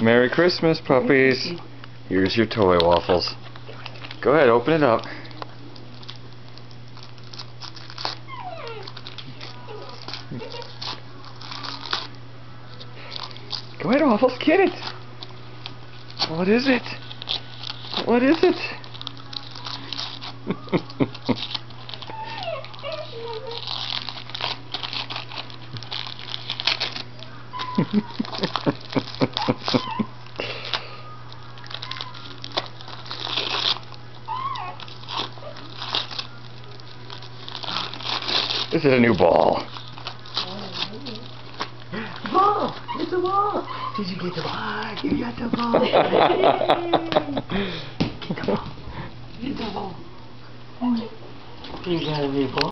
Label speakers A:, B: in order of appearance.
A: Merry Christmas, puppies. Here's your toy waffles. Go ahead, open it up. Go ahead, Waffles, get it. What is it? What is it? This is a new ball.
B: Ball! It's a ball! Did you get the ball? You got the ball! Get the ball! Get the ball! You got a new ball?